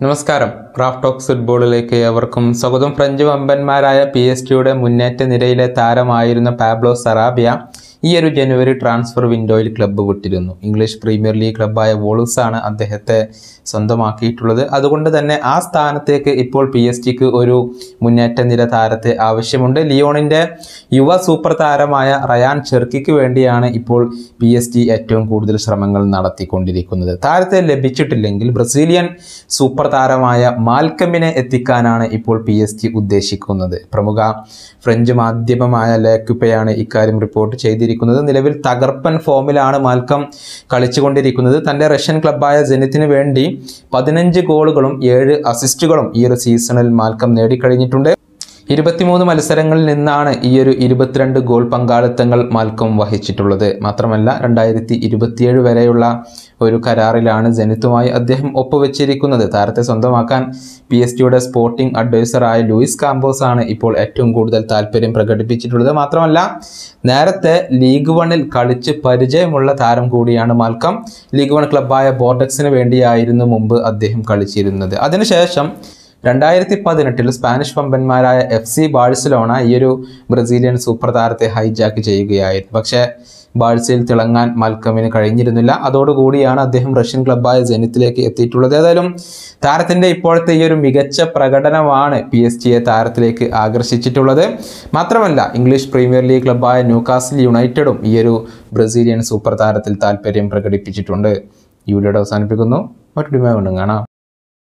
നമസ്കാരം. Craft talks ഫുട്ബോളിലേക്ക് ഏവർക്കും സ്വാഗതം. ഫ്രഞ്ച് വമ്പന്മാരായ പി എസ് ടിയുടെ മുന്നേറ്റ നിരയിലെ താരമായിരുന്ന പാബ്ലോ സറാബിയ ഈ ഒരു ജനുവരി ട്രാൻസ്ഫർ വിൻഡോയിൽ ക്ലബ്ബ് വിട്ടിരുന്നു. ഇംഗ്ലീഷ് പ്രീമിയർ ലീഗ് ക്ലബ്ബായ വോൾസ് ആണ് അദ്ദേഹത്തെ സ്വന്തമാക്കിയിട്ടുള്ളത്. അതുകൊണ്ട് തന്നെ ആ സ്ഥാനത്തേക്ക് ഇപ്പോൾ പി എസ് ടിക്ക് ഒരു മുന്നേറ്റ നിര താരത്തെ ആവശ്യമുണ്ട്. ലിയോണിന്റെ യുവ സൂപ്പർ താരമായ റയാൻ ചെർക്കിക്ക് വേണ്ടിയാണ് ഇപ്പോൾ പി എസ് ടി ഏറ്റവും കൂടുതൽ ശ്രമങ്ങൾ നടത്തിക്കൊണ്ടിരിക്കുന്നത്. താരത്തെ ലഭിച്ചിട്ടില്ലെങ്കിൽ ബ്രസീലിയൻ സൂപ്പർ താരമായ മാൽക്കമിനെ എത്തിക്കാനാണ് ഇപ്പോൾ പി എസ് ടി ഉദ്ദേശിക്കുന്നത്. പ്രമുഖ ഫ്രഞ്ച് മാധ്യമമായ ലേക്കുപ്പയാണ് ഇക്കാര്യം റിപ്പോർട്ട് ചെയ്തിരിക്കുന്നത്. നിലവിൽ തകർപ്പൻ ഫോമിലാണ് മാൽക്കം കളിച്ചുകൊണ്ടിരിക്കുന്നത്. തന്റെ റഷ്യൻ ക്ലബ്ബായ ജെനിത്തിന് വേണ്ടി പതിനഞ്ച് ഗോളുകളും ഏഴ് അസിസ്റ്റുകളും ഈ ഒരു സീസണിൽ മാൽക്കം നേടിക്കഴിഞ്ഞിട്ടുണ്ട്. ഇരുപത്തിമൂന്ന് മത്സരങ്ങളിൽ നിന്നാണ് ഈ ഒരു ഇരുപത്തിരണ്ട് ഗോൾ പങ്കാളിത്തങ്ങൾ മാൽക്കം വഹിച്ചിട്ടുള്ളത്. മാത്രമല്ല രണ്ടായിരത്തി ഇരുപത്തിയേഴ് വരെയുള്ള ഒരു കരാറിലാണ് ജനിത്തുമായി അദ്ദേഹം ഒപ്പുവെച്ചിരിക്കുന്നത്. താരത്തെ സ്വന്തമാക്കാൻ പി എസ് ടിയുടെ സ്പോർട്ടിംഗ് അഡ്വൈസറായ ലൂയിസ് കാമ്പോസ് ആണ് ഇപ്പോൾ ഏറ്റവും കൂടുതൽ താല്പര്യം പ്രകടിപ്പിച്ചിട്ടുള്ളത്. മാത്രമല്ല നേരത്തെ ലീഗ് വണ്ണിൽ കളിച്ച് പരിചയമുള്ള താരം കൂടിയാണ് മാൽക്കം. ലീഗ് വൺ ക്ലബ്ബായ ബോർഡക്സിന് വേണ്ടിയായിരുന്നു മുമ്പ് അദ്ദേഹം കളിച്ചിരുന്നത്. അതിനുശേഷം രണ്ടായിരത്തി പതിനെട്ടിൽ സ്പാനിഷ് വമ്പന്മാരായ എഫ് സി ബാഴ്സലോണ ഈ ഒരു ബ്രസീലിയൻ സൂപ്പർ താരത്തെ ഹൈജാക്ക് ചെയ്യുകയായിരുന്നു. പക്ഷേ ബാഴ്സയിൽ തിളങ്ങാൻ മൽക്കമിന് കഴിഞ്ഞിരുന്നില്ല. അതോടുകൂടിയാണ് അദ്ദേഹം റഷ്യൻ ക്ലബ്ബായ ജെനിത്തിലേക്ക് എത്തിയിട്ടുള്ളത്. ഏതായാലും താരത്തിന്റെ ഇപ്പോഴത്തെ ഈ ഒരു മികച്ച പ്രകടനമാണ് പി എസ് ജിയെ താരത്തിലേക്ക് ആകർഷിച്ചിട്ടുള്ളത്. മാത്രമല്ല ഇംഗ്ലീഷ് പ്രീമിയർ ലീഗ് ക്ലബ്ബായ ന്യൂകാസിൽ യുണൈറ്റഡും ഈ ഒരു ബ്രസീലിയൻ സൂപ്പർ താരത്തിൽ താല്പര്യം പ്രകടിപ്പിച്ചിട്ടുണ്ട്. ഈ വീഡിയോയുടെ അവസാനിപ്പിക്കുന്നു. മറ്റൊരു കാണാം.